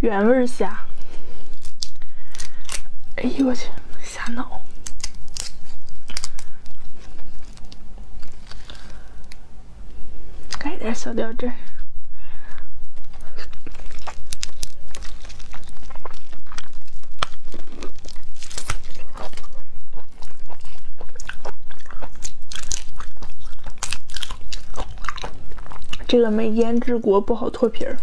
原味虾。哎呦我去，虾脑。改点小吊针。这个没腌制过，不好脱皮儿。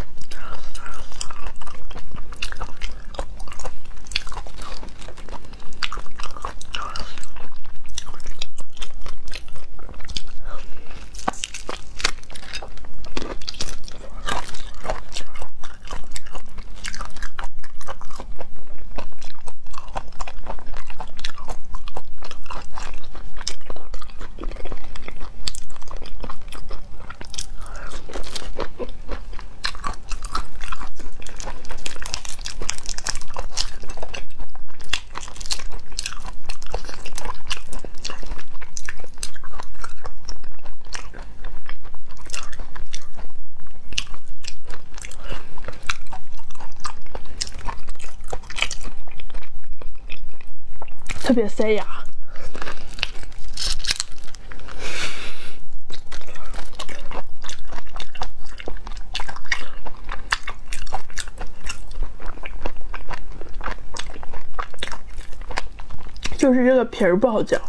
特别塞牙，就是这个皮儿不好嚼。